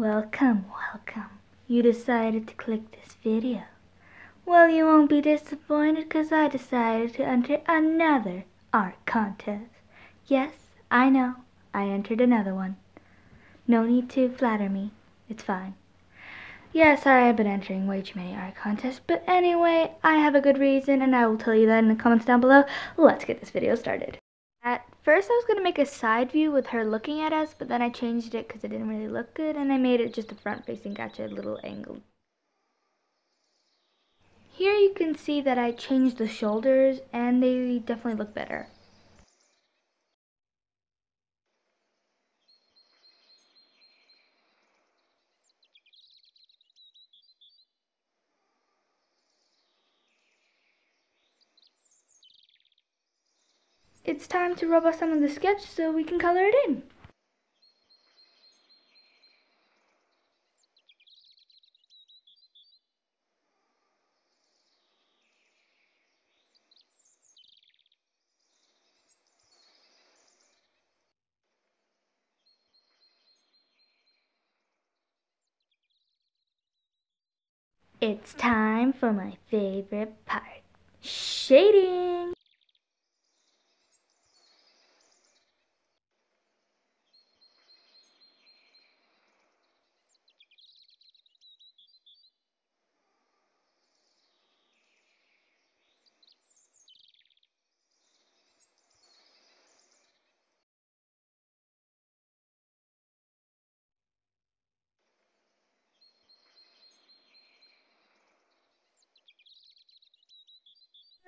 Welcome, welcome. You decided to click this video. Well, you won't be disappointed because I decided to enter another art contest. Yes, I know, I entered another one. No need to flatter me. It's fine. Yeah, sorry I've been entering way too many art contests, but anyway, I have a good reason and I will tell you that in the comments down below. Let's get this video started. At first I was going to make a side view with her looking at us, but then I changed it because it didn't really look good and I made it just a front facing Gacha little angle. Here you can see that I changed the shoulders and they definitely look better. It's time to rub off some of the sketch so we can color it in. It's time for my favorite part, shading.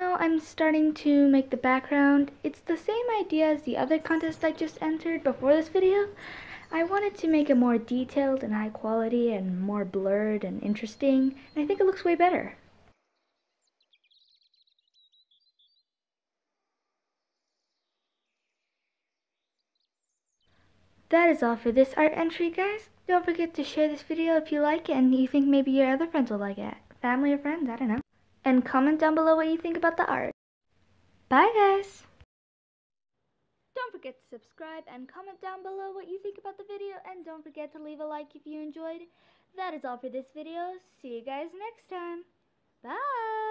Now I'm starting to make the background. It's the same idea as the other contest I just entered before this video. I wanted to make it more detailed and high quality and more blurred and interesting, and I think it looks way better. That is all for this art entry, guys. Don't forget to share this video if you like it and you think maybe your other friends will like it. Family or friends, I don't know and comment down below what you think about the art. Bye guys! Don't forget to subscribe and comment down below what you think about the video and don't forget to leave a like if you enjoyed. That is all for this video. See you guys next time. Bye!